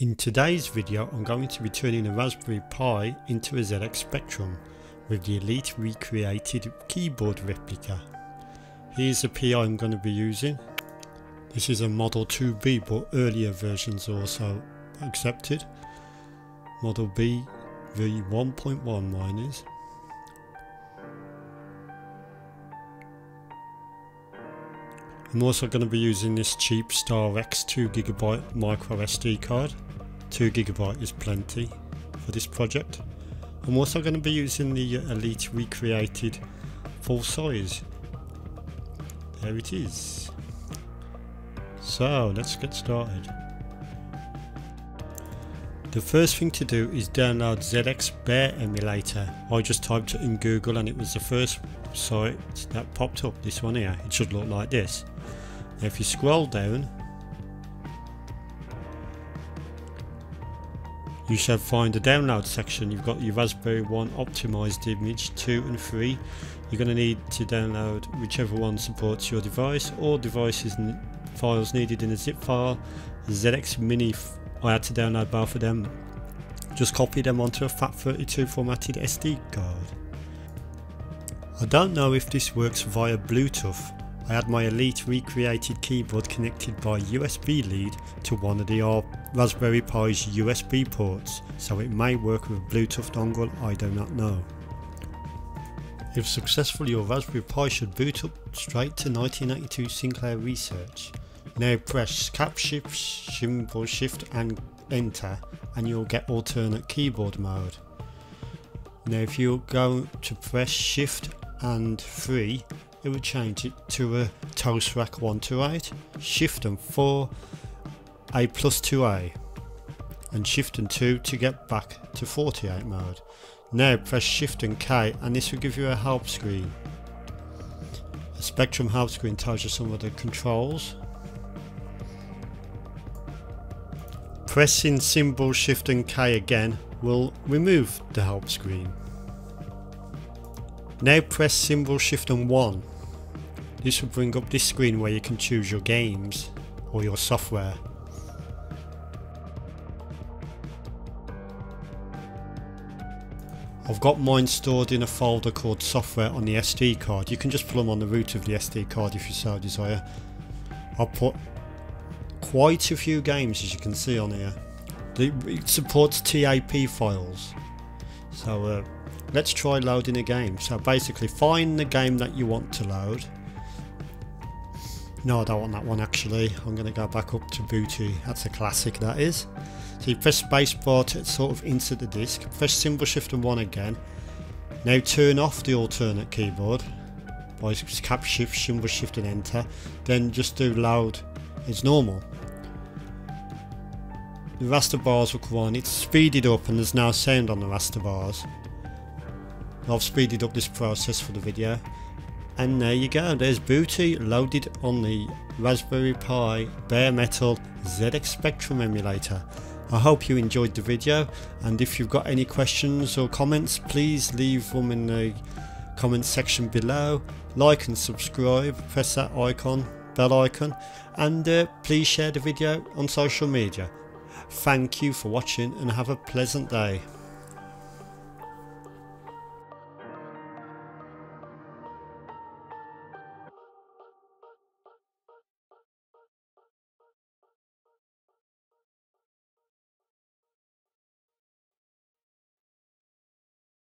In today's video I'm going to be turning a Raspberry Pi into a ZX Spectrum with the Elite recreated keyboard replica. Here's the PI I'm going to be using. This is a Model 2B but earlier versions are also accepted. Model B V1.1 mine is. I'm also going to be using this cheap Star X 2GB micro SD card. 2GB is plenty for this project. I'm also going to be using the Elite recreated full size. There it is. So let's get started. The first thing to do is download ZX Bear emulator. I just typed it in Google and it was the first site that popped up, this one here. It should look like this. Now if you scroll down you shall find the download section. You've got your Raspberry 1 optimized image 2 and 3 you're going to need to download whichever one supports your device. Or devices and files needed in a zip file. ZX Mini I had to download both of them. Just copy them onto a FAT32 formatted SD card. I don't know if this works via Bluetooth. I had my Elite recreated keyboard connected by USB lead to one of the Raspberry Pi's USB ports, so it may work with a Bluetooth dongle, I do not know. If successful your Raspberry Pi should boot up straight to 1982 Sinclair Research. Now press cap shift, symbol shift and enter and you'll get alternate keyboard mode. Now if you go to press shift and 3 it will change it to a toast rack 128, shift and 4, A plus 2A, and shift and 2 to get back to 48 mode. Now press shift and K and this will give you a help screen. A Spectrum help screen tells you some of the controls. Pressing symbol shift and K again will remove the help screen. Now press symbol shift and 1. This will bring up this screen where you can choose your games or your software. I've got mine stored in a folder called software on the SD card. You can just pull them on the root of the SD card if you so desire. I'll put quite a few games as you can see on here. It supports TAP files. So uh, let's try loading a game. So basically find the game that you want to load. No, I don't want that one actually. I'm going to go back up to Booty. That's a classic that is. So you press spacebar to sort of insert the disc. Press symbol shift and 1 again. Now turn off the alternate keyboard by cap shift, symbol shift and enter. Then just do loud as normal. The raster bars will come on. It's speeded up and there's now sound on the raster bars. I've speeded up this process for the video. And there you go, there's Booty loaded on the Raspberry Pi bare metal ZX Spectrum emulator. I hope you enjoyed the video and if you've got any questions or comments please leave them in the comment section below. Like and subscribe, press that icon, bell icon and uh, please share the video on social media. Thank you for watching and have a pleasant day.